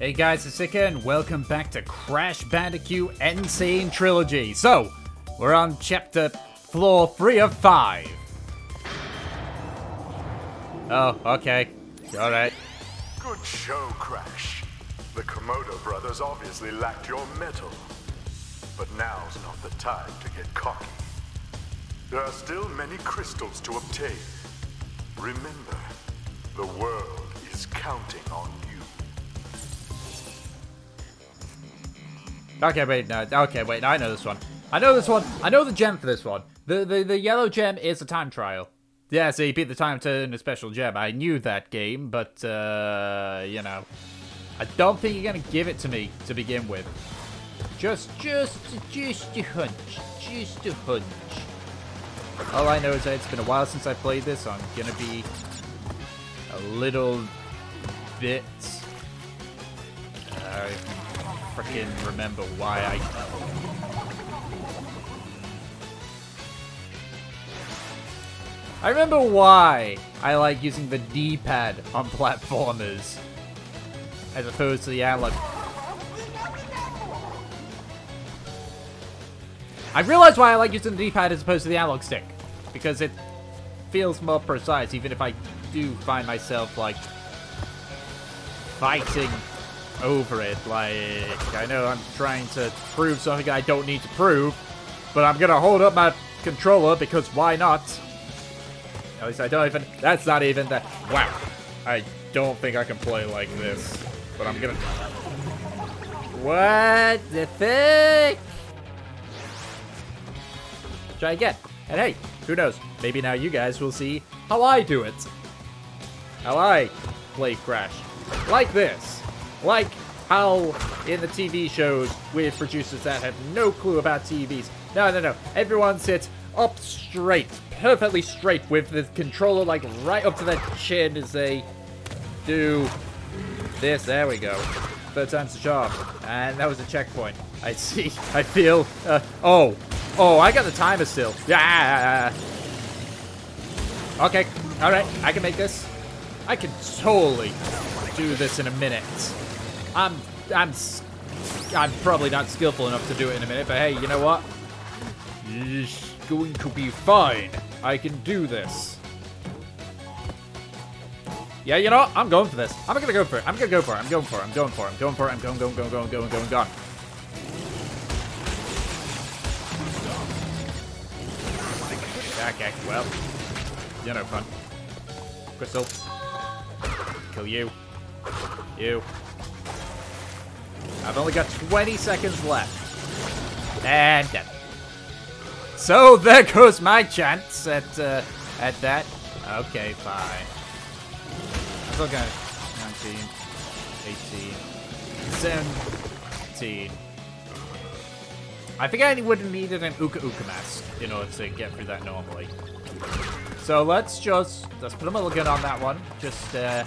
Hey guys, it's Sika and welcome back to Crash Bandicoot N. Sane Trilogy. So, we're on chapter floor 3 of 5. Oh, okay. Alright. Good show, Crash. The Komodo brothers obviously lacked your mettle. But now's not the time to get cocky. There are still many crystals to obtain. Remember, the world is counting on you. Okay, wait, no. Okay, wait, I know this one. I know this one. I know the gem for this one. The the, the yellow gem is a time trial. Yeah, so you beat the time to earn a special gem. I knew that game, but, uh, you know. I don't think you're going to give it to me to begin with. Just, just, just a hunch. Just a hunch. All I know is that it's been a while since I played this, so I'm going to be a little bit... I freaking remember why I... I remember why I like using the D-pad on platformers as opposed to the analog. I realize why I like using the D-pad as opposed to the analog stick because it feels more precise even if I do find myself like fighting over it like I know I'm trying to prove something I don't need to prove but I'm gonna hold up my controller because why not at least I don't even. That's not even that. Wow. I don't think I can play like this. But I'm gonna. What the fuck? Try again. And hey, who knows? Maybe now you guys will see how I do it. How I play Crash. Like this. Like how in the TV shows with producers that have no clue about TVs. No, no, no. Everyone sits up straight, perfectly straight with the controller like right up to their chin as they do this. There we go. Third time's the charm. And that was a checkpoint. I see. I feel. Uh, oh. Oh, I got the timer still. Yeah. Okay. All right. I can make this. I can totally do this in a minute. I'm. I'm. I'm probably not skillful enough to do it in a minute, but hey, you know what? It's going to be fine. I can do this. Yeah, you know what? I'm going for this. I'm gonna go for it. I'm gonna go for it. I'm going for it. I'm going for it. I'm going for it. I'm going, going, going, going, going, going, going. Okay, well, you know, fun. Crystal. Kill you. You. I've only got 20 seconds left. And dead. So there goes my chance at uh, at that. Okay, fine. I'm still got 19, 18, 17. I think I would have needed an Uka Uka mask in order to get through that normally. So let's just let's put a mulligan on that one. Just uh,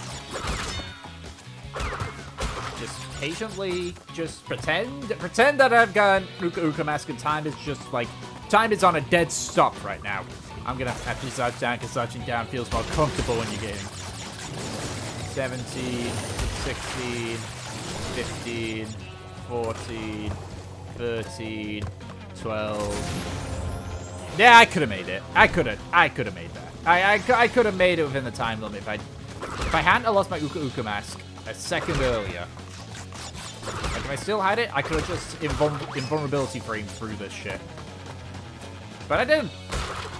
just patiently just pretend pretend that I've got Uka Uka mask and time is just like time is on a dead stop right now. I'm gonna have to search down because searching down feels more comfortable when you're getting 17, 16, 15, 14, 13, 12. Yeah, I could have made it. I could have. I could have made that. I, I, I could have made it within the time limit if I if I hadn't lost my Uka Uka mask a second earlier. If I still had it, I could have just invul invulnerability framed through this shit. But I didn't.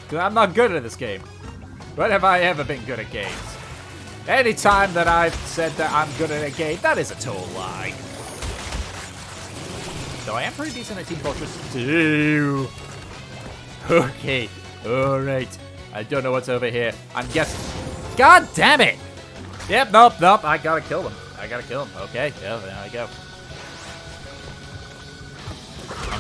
Because I'm not good at this game. When have I ever been good at games? Any time that I've said that I'm good at a game, that is a total lie. Though I am pretty decent at Team Fortress 2. Okay. Alright. I don't know what's over here. I'm guessing. God damn it! Yep, nope, nope. I gotta kill them. I gotta kill them. Okay, yeah, there I go.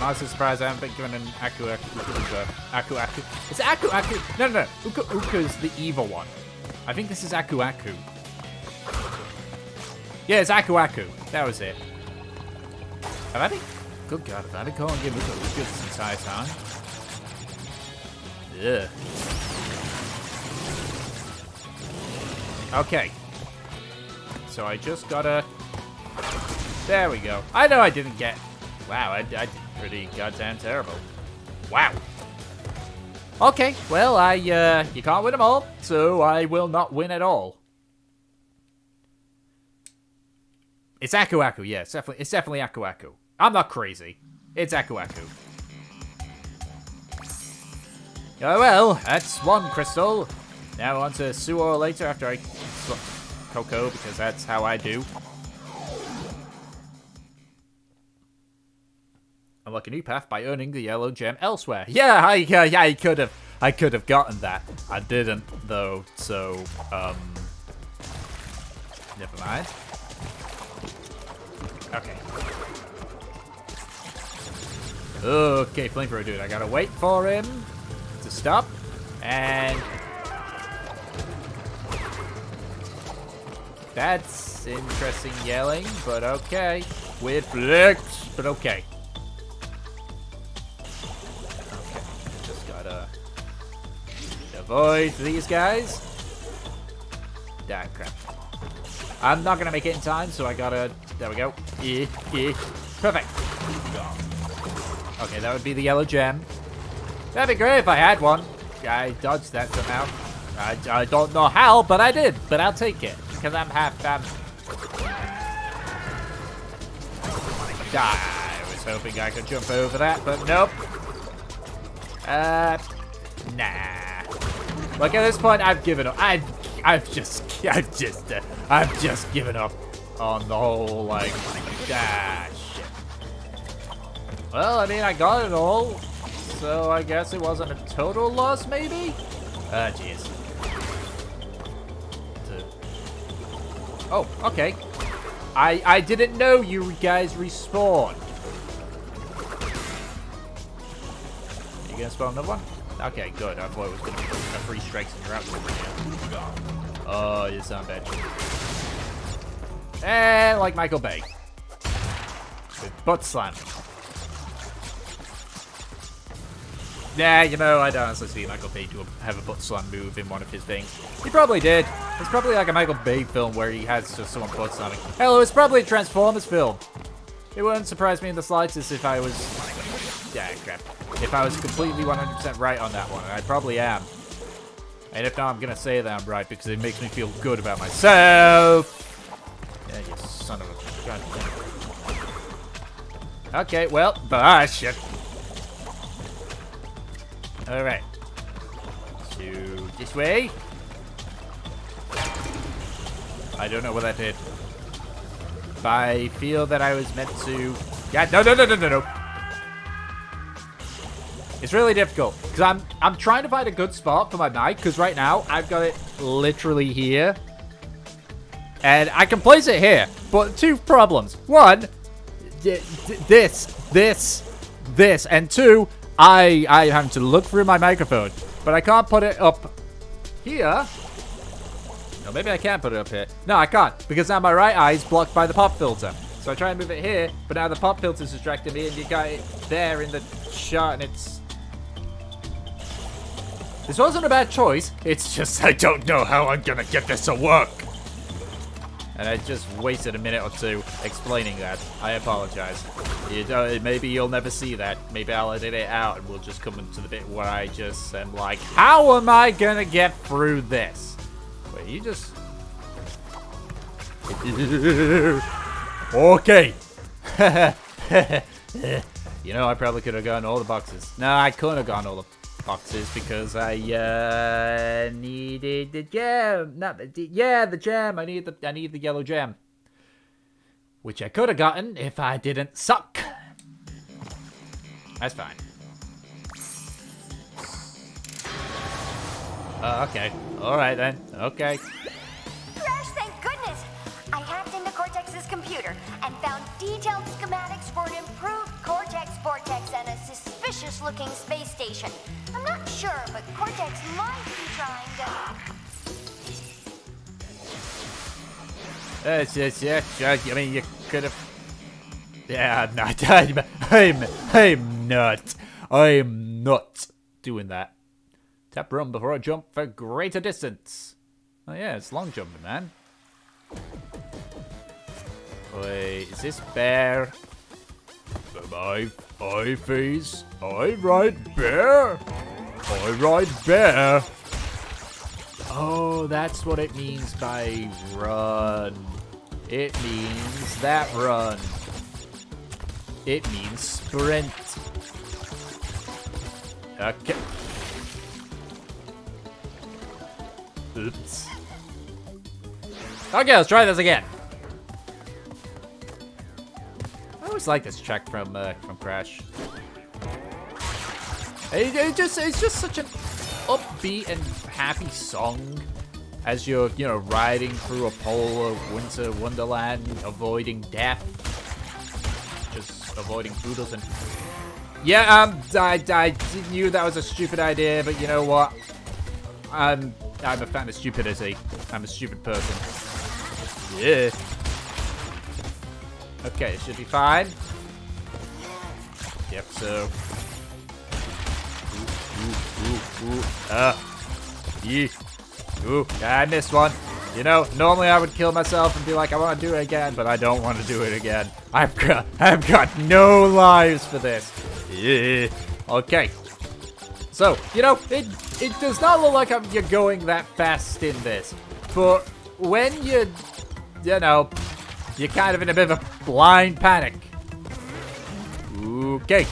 Honestly surprised I haven't been given an Aku Aku Uka. Aku Aku. It's Aku Aku. No, no, no. Uka Uka is the evil one. I think this is Aku Aku. Yeah, it's Aku Aku. That was it. Have I been... Good God, have I been calling him Uka Uka this entire time? Ugh. Okay. So I just gotta There we go. I know I didn't get... Wow, I, I pretty goddamn terrible. Wow. Okay, well, I, uh, you can't win them all, so I will not win at all. It's Aku Aku, yeah, it's definitely, it's definitely Aku Aku. I'm not crazy. It's Aku Aku. Oh well, that's one crystal. Now on to Suo later after I Coco, because that's how I do. Unlock a new path by earning the yellow gem elsewhere. Yeah, I uh, yeah, I could have I could have gotten that. I didn't though, so um never mind. Okay. Okay, flamethrower dude, I gotta wait for him to stop. And that's interesting yelling, but okay. Weird flicks, but okay. Avoid these guys. Damn crap. I'm not gonna make it in time, so I gotta. There we go. Yeah, yeah. Perfect. Okay, that would be the yellow gem. That'd be great if I had one. I dodged that somehow. I, I don't know how, but I did. But I'll take it because I'm half. Um, I was hoping I could jump over that, but nope. Uh, nah. Like at this point, I've given up. I've, I've just, I've just, uh, I've just given up on the whole like, ah shit. Well, I mean, I got it all, so I guess it wasn't a total loss, maybe. Ah, jeez. Oh, okay. I I didn't know you guys respawn. You gonna spawn another one? Okay, good. I thought it was going to be a free strikes and you're out. Oh, you sound bad. And like Michael Bay. With butt slam. Nah, you know, I don't honestly see Michael Bay to have a butt slam move in one of his things. He probably did. It's probably like a Michael Bay film where he has just someone butt slamming. Hell, it's probably a Transformers film. It wouldn't surprise me in the slightest if I was... Yeah, crap if I was completely 100% right on that one, I probably am. And if not, I'm gonna say that I'm right because it makes me feel good about myself. Yeah, you son of a god. Okay, well, ah, shit. Alright. So, this way. I don't know what that did. I feel that I was meant to... Yeah, no, no, no, no, no, no. It's really difficult because I'm I'm trying to find a good spot for my mic because right now I've got it literally here. And I can place it here, but two problems. One, this, this, this, and two, I I have to look through my microphone, but I can't put it up here. No, maybe I can't put it up here. No, I can't because now my right eye is blocked by the pop filter. So I try and move it here, but now the pop filter is distracting me, and you got it there in the shot, and it's this wasn't a bad choice. It's just I don't know how I'm gonna get this to work. And I just wasted a minute or two explaining that. I apologize. You maybe you'll never see that. Maybe I'll edit it out and we'll just come into the bit where I just am like, how am I gonna get through this? Wait, you just... okay. you know, I probably could have gotten all the boxes. No, I couldn't have gotten all the boxes because I uh, needed the gem. Not the, yeah, the gem. I need the I need the yellow gem, which I could have gotten if I didn't suck. That's fine. Uh, okay. All right then. Okay. Crash, thank goodness! I hacked into Cortex's computer and found detailed schematics suspicious-looking space station. I'm not sure, but Cortex might be trying to... Yes, yes, yes. I mean, you could have... Yeah, I'm not. I'm, I'm, I'm not. I'm not doing that. Tap run before I jump for greater distance. Oh yeah, it's long jumping, man. Wait, is this bear? I, I face, I ride bear? I ride bear. Oh, that's what it means by run. It means that run. It means sprint. Okay. Oops. Okay, let's try this again. Always like this track from uh, from Crash. It, it just it's just such an upbeat and happy song as you're you know riding through a polar winter wonderland, avoiding death, just avoiding poodles and. Yeah, um, I, I knew that was a stupid idea, but you know what? I'm I'm a fan of stupidity. I'm a stupid person. Yeah. Okay, it should be fine. Yep, so. Ooh, ooh, ooh, ooh. Uh. Yee. Ooh, I missed one. You know, normally I would kill myself and be like, I want to do it again, but I don't want to do it again. I've got, I've got no lives for this. Yeah. Okay. So, you know, it it does not look like I'm, you're going that fast in this. But when you, you know, you're kind of in a bit of a blind panic. Okay.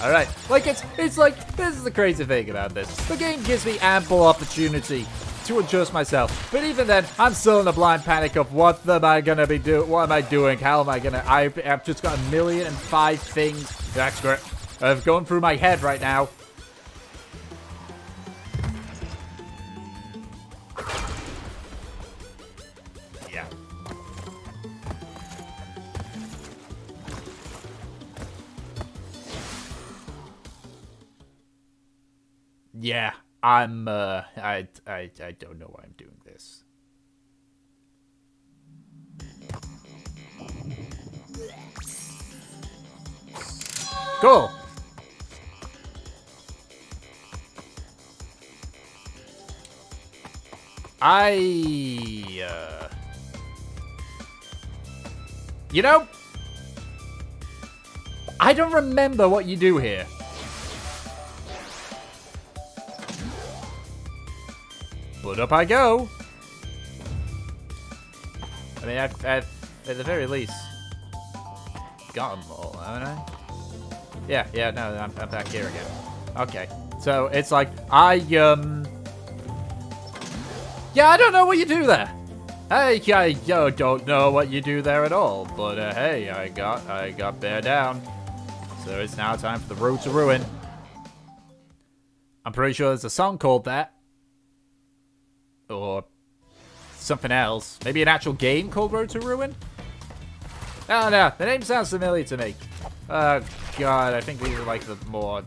All right. Like it's it's like this is the crazy thing about this. The game gives me ample opportunity to adjust myself, but even then, I'm still in a blind panic of what am I gonna be doing? What am I doing? How am I gonna? I've, I've just got a million and five things. That's great. I've gone through my head right now. Yeah, I'm, uh, I, I, I don't know why I'm doing this. Cool. I, uh... You know, I don't remember what you do here. Up I go. I mean, I've, I've at the very least, got them all, haven't I? Yeah, yeah, no, I'm, I'm back here again. Okay, so it's like, I, um... Yeah, I don't know what you do there. Hey, I yo, don't know what you do there at all, but uh, hey, I got I got bear down. So it's now time for the road to ruin. I'm pretty sure there's a song called that. Or something else. Maybe an actual game called Road to Ruin? Oh no, the name sounds familiar to me. Oh god, I think these are like the more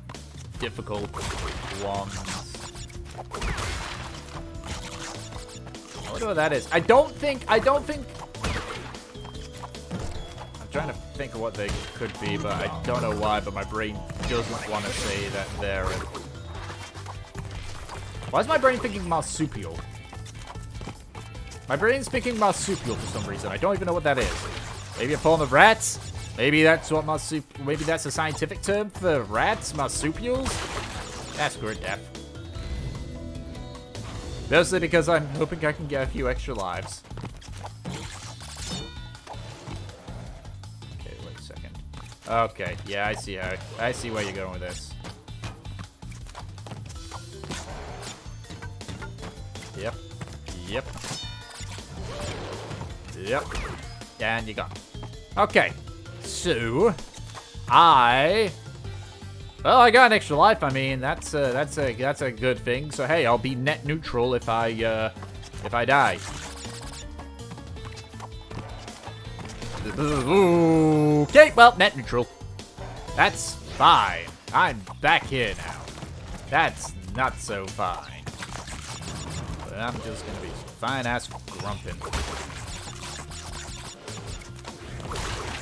difficult ones. I wonder what that is. I don't think, I don't think... I'm trying to think of what they could be, but I don't know why, but my brain doesn't want to say that they're... Why is my brain thinking marsupial? My brain's thinking marsupial for some reason. I don't even know what that is. Maybe a form of rats? Maybe that's what marsup... Maybe that's a scientific term for rats? Marsupials? That's good, Death. Mostly because I'm hoping I can get a few extra lives. Okay, wait a second. Okay, yeah, I see how... I see where you're going with this. Yep. Yep. Yep. And you got. Okay. So, I. Well, I got an extra life. I mean, that's a, that's a that's a good thing. So hey, I'll be net neutral if I uh, if I die. Okay, well, net neutral. That's fine. I'm back here now. That's not so fine. But I'm just gonna be fine ass grumping.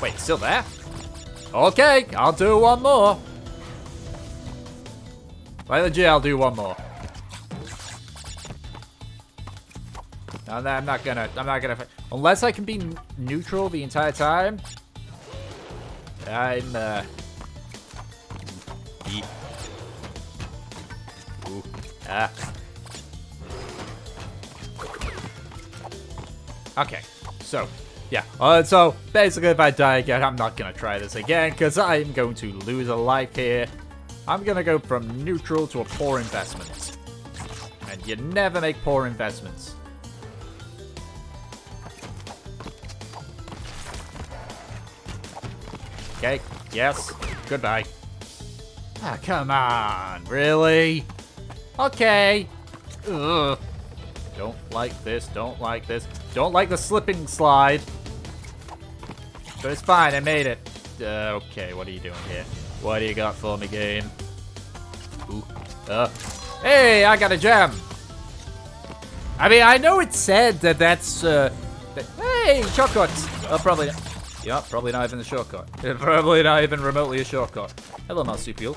Wait, still there? Okay, I'll do one more. Like legit, I'll do one more. No, I'm not gonna, I'm not gonna, Unless I can be neutral the entire time, I'm, uh... Ooh. Ah. Okay, so, yeah. Uh, so, basically, if I die again, I'm not gonna try this again, because I'm going to lose a life here. I'm gonna go from neutral to a poor investment. And you never make poor investments. Okay, yes, goodbye. Ah, come on, really? Okay. Ugh. Don't like this, don't like this. Don't like the slipping slide. But it's fine, I made it. Uh, okay, what are you doing here? What do you got for me, game? Ooh. Uh. Hey, I got a gem! I mean, I know it said that that's, uh... That, hey, shortcut! Oh, probably not. Yeah, probably not even a shortcut. probably not even remotely a shortcut. Hello, marsupial.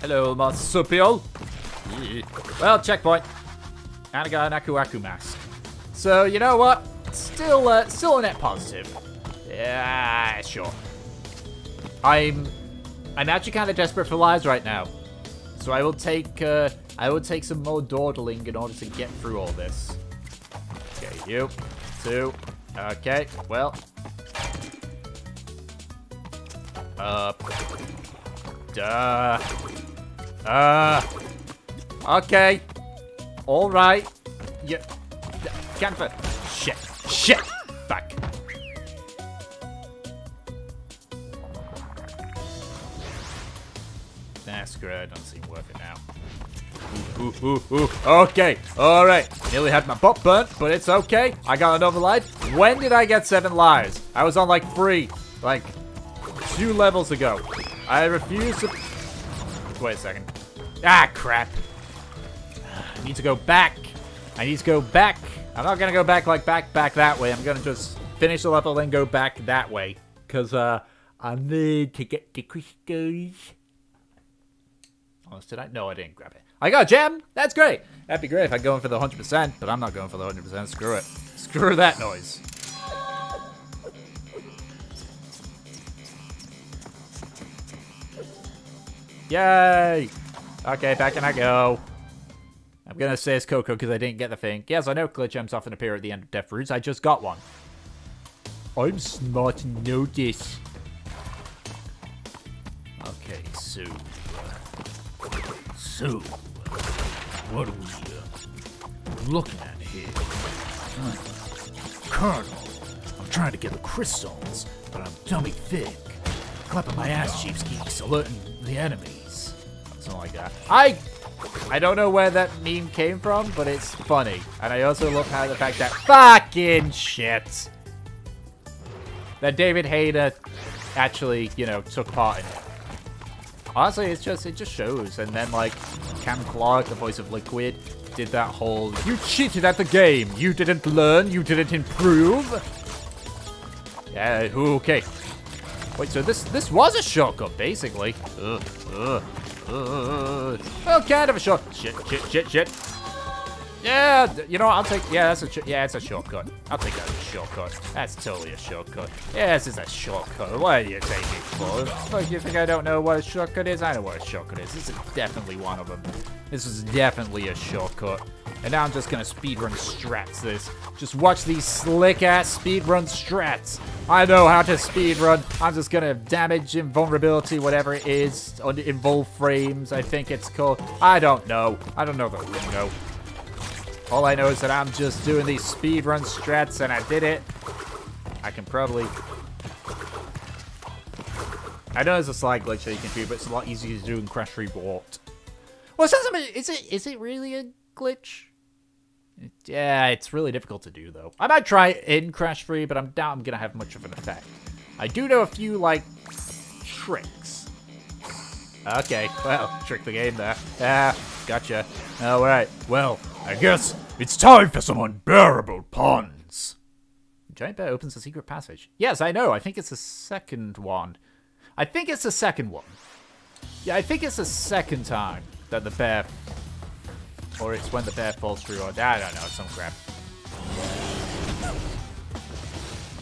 Hello, marsupial. Yeah. Well, checkpoint. And I got an Aku Aku mask. So, you know what? Still, uh, still a net positive. Yeah, sure. I'm, I'm actually kind of desperate for lives right now. So I will take, uh, I will take some more dawdling in order to get through all this. Okay, you, two. Okay, well. Uh. Duh. Uh. Okay. All right. Yeah. Can't. Shit. Shit. Fuck. Screw it. Don't seem worth it now. Ooh, ooh, ooh, ooh. Okay. All right. Nearly had my butt burnt, but it's okay. I got another life. When did I get seven lives? I was on like three, like two levels ago. I refuse to. Wait a second. Ah, crap. I need to go back. I need to go back. I'm not gonna go back like back back that way. I'm gonna just finish the level and go back that way. Cause uh I need to get the crystals. Did I? No, I didn't grab it. I got a gem! That's great! That'd be great if I go in for the 100%, but I'm not going for the 100%. Screw it. Screw that noise. Yay! Okay, back and I go. I'm gonna say it's Coco because I didn't get the thing. Yes, I know glitch gems often appear at the end of Death Routes. I just got one. I'm smart this. Okay, so... So... What are we uh, looking at here? Colonel, I'm trying to get the crystals, but I'm dummy thick. Clapping my ass, cheapskates, alerting the enemies. Something like that. I I don't know where that meme came from, but it's funny. And I also love how the fact that fucking shit that David Hayter actually, you know, took part in it. Honestly, it's just it just shows. And then like Cam Clarke, the voice of Liquid, did that whole you cheated at the game. You didn't learn. You didn't improve. Yeah. Okay. Wait. So this this was a shortcut, basically. Ugh. Ugh. Ugh. Well, kind of a short. Shit. Shit. Shit. Shit. Yeah, you know what? I'll take. Yeah, that's a. Yeah, it's a shortcut. I'll take that as a shortcut. That's totally a shortcut. Yeah, this is a shortcut. What do you take it for? Fuck, you think I don't know what a shortcut is? I know what a shortcut is. This is definitely one of them. This is definitely a shortcut. And now I'm just gonna speedrun strats this. Just watch these slick ass speedrun strats. I know how to speedrun. I'm just gonna damage invulnerability, whatever it is, on invul frames, I think it's called. I don't know. I don't know the lingo. All I know is that I'm just doing these speedrun strats and I did it. I can probably... I know there's a slide glitch that you can do, but it's a lot easier to do in Crash 3 Warped. Well, it says, is it, is it really a glitch? Yeah, it's really difficult to do, though. I might try in Crash Free, but I'm doubt I'm going to have much of an effect. I do know a few, like, tricks. Okay, well, trick the game there. Ah, gotcha. Alright, well, I guess it's time for some unbearable puns. Giant Bear opens a secret passage. Yes, I know. I think it's the second one. I think it's the second one. Yeah, I think it's the second time that the bear... Or it's when the bear falls through, or I don't know, some crap.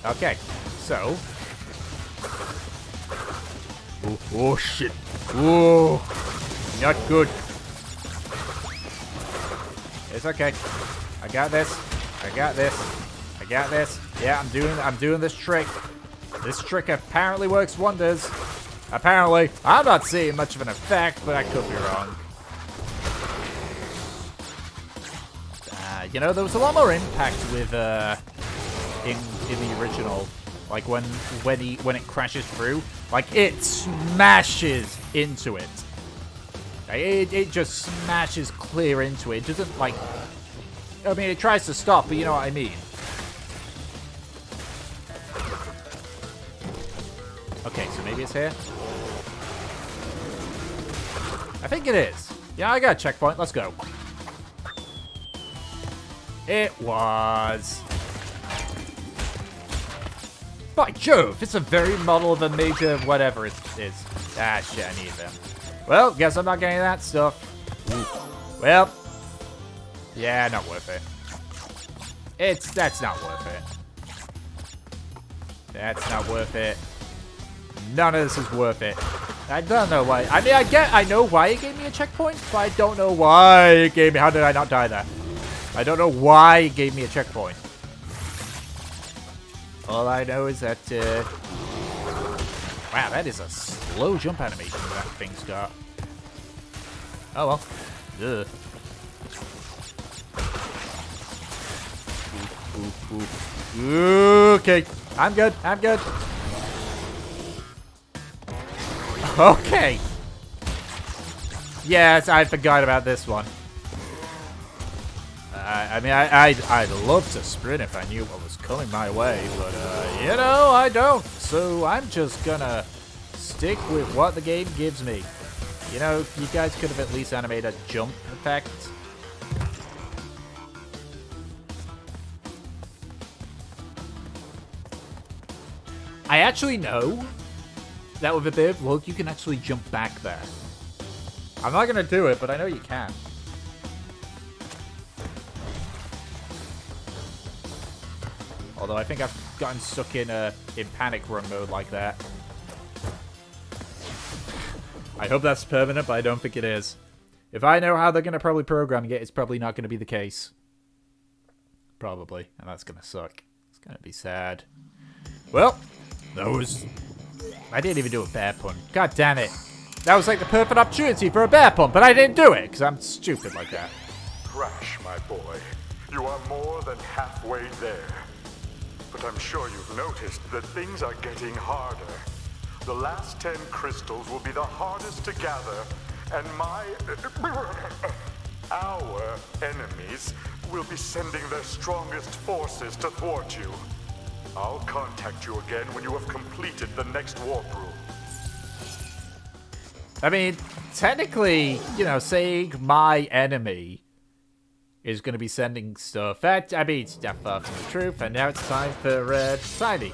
Okay, so. Oh, oh shit. Oh, not good. It's okay. I got this. I got this. I got this. Yeah, I'm doing I'm doing this trick. This trick apparently works wonders. Apparently. I'm not seeing much of an effect, but I could be wrong. Uh, you know, there was a lot more impact with uh in in the original. Like when when he when it crashes through, like it smashes into it. It it just smashes clear into it. It doesn't like. I mean, it tries to stop, but you know what I mean. Okay, so maybe it's here. I think it is. Yeah, I got a checkpoint. Let's go. It was. By Jove, it's a very model of a major whatever it is. Ah, shit, I need them. Well, guess I'm not getting that stuff. Ooh. Well, yeah, not worth it. It's, that's not worth it. That's not worth it. None of this is worth it. I don't know why. I mean, I get, I know why it gave me a checkpoint, but I don't know why it gave me, how did I not die there? I don't know why it gave me a checkpoint. All I know is that, uh... Wow, that is a slow jump animation that thing's got. Oh well. Ugh. Okay, I'm good, I'm good. Okay. Yes, I forgot about this one. I, I mean, I, I'd, I'd love to sprint if I knew what was coming my way, but, uh, you know, I don't. So I'm just gonna stick with what the game gives me. You know, you guys could have at least animated a jump effect. I actually know that with a bit of luck, you can actually jump back there. I'm not gonna do it, but I know you can. Although I think I've gotten stuck in uh, in panic run mode like that. I hope that's permanent, but I don't think it is. If I know how they're going to probably program it, it's probably not going to be the case. Probably. And that's going to suck. It's going to be sad. Well, that was... I didn't even do a bear pun. God damn it. That was like the perfect opportunity for a bear pun, but I didn't do it, because I'm stupid like that. Crash, my boy. You are more than halfway there. But I'm sure you've noticed that things are getting harder. The last ten crystals will be the hardest to gather, and my... our enemies will be sending their strongest forces to thwart you. I'll contact you again when you have completed the next warp room. I mean, technically, you know, saying my enemy is going to be sending stuff. Mean, it's not from the truth, and now it's time for uh, Tiny.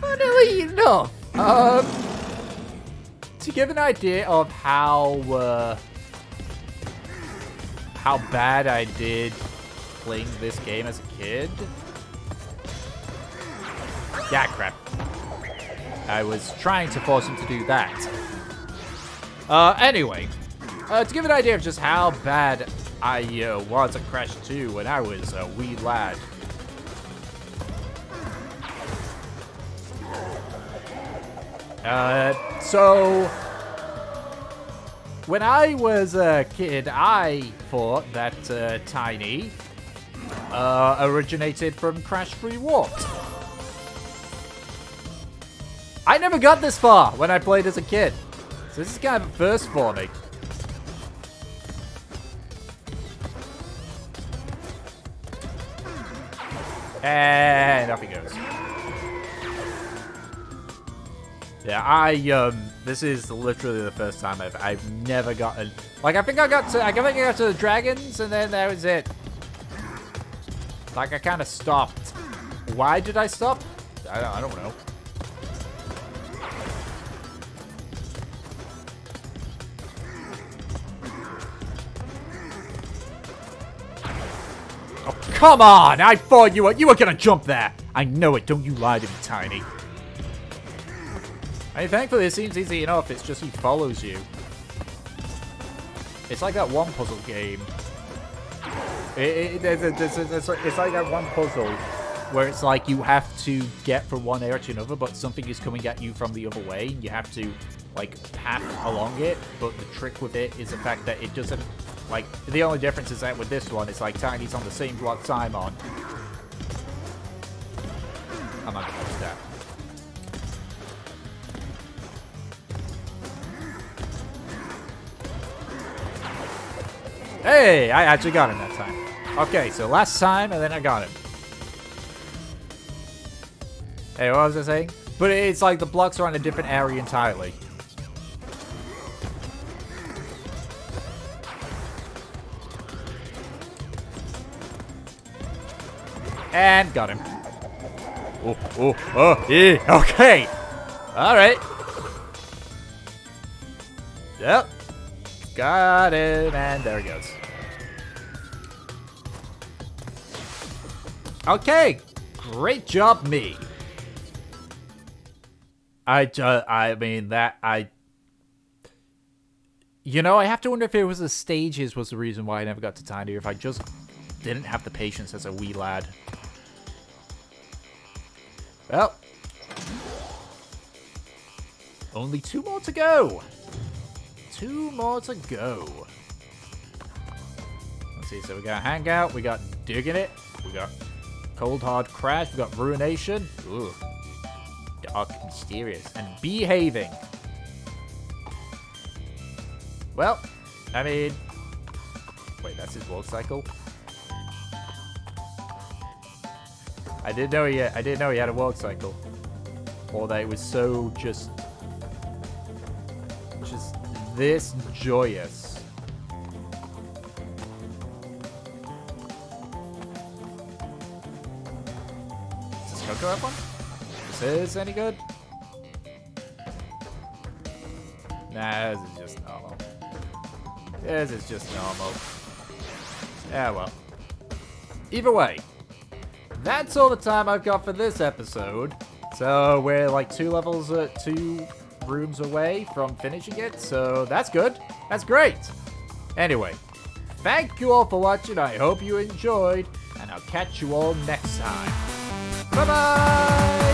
Funnily enough, um, to give an idea of how uh, how bad I did playing this game as a kid. Yeah, crap. I was trying to force him to do that. Uh, anyway, uh, to give an idea of just how bad I uh, was at Crash 2 when I was a wee lad. Uh, so, when I was a kid, I thought that uh, Tiny uh, originated from Crash 3 Warped. I never got this far when I played as a kid. So this a first for me. And off he goes. Yeah, I, um, this is literally the first time I've, I've never gotten, like, I think I got to, I think I got to the dragons, and then that was it. Like, I kind of stopped. Why did I stop? I don't, I don't know. Come on! I thought you were you were gonna jump there. I know it. Don't you lie to me, Tiny. I mean, thankfully it seems easy enough. It's just he follows you. It's like that one puzzle game. It, it, it, it's, it's, it's like that one puzzle where it's like you have to get from one area to another, but something is coming at you from the other way, and you have to like path along it. But the trick with it is the fact that it doesn't like the only difference is that with this one, it's like Tiny's on the same block I'm on. I'm not gonna that. Hey, I actually got him that time. Okay, so last time, and then I got him. Hey, what was I saying? But it's like the blocks are on a different area entirely. And got him. Oh, oh, oh, yeah, okay. Alright. Yep. Got it, and there he goes. Okay, great job, me. I just, I mean, that, I... You know, I have to wonder if it was the stages was the reason why I never got to Tiny, if I just didn't have the patience as a wee lad. Well. Only two more to go. Two more to go. Let's see, so we got Hangout, we got Digging It, we got Cold Hard Crash, we got Ruination. Ooh. Dark Mysterious. And Bee-Having. Well, I mean... Wait, that's his world cycle? I didn't know he I didn't know he had a world cycle. Or that it was so just just this joyous. This Coco up one? Is any good? Nah, this is just normal. This is just normal. Yeah, well. Either way, that's all the time I've got for this episode. So we're like two levels, uh, two rooms away from finishing it. So that's good. That's great. Anyway, thank you all for watching. I hope you enjoyed. And I'll catch you all next time. Bye-bye!